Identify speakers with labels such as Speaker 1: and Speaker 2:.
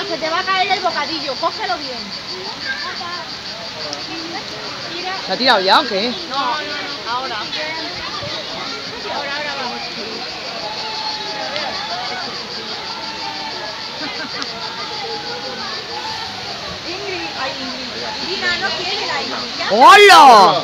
Speaker 1: Irina, se te va a caer el bocadillo, cógelo bien.
Speaker 2: ¿Se ha tirado ya o qué?
Speaker 1: No, no, no, ahora. Ahora, ahora vamos. Ingrid, ay Ingrid. Irina, no quiere la Ingrid.
Speaker 2: ¡Hola!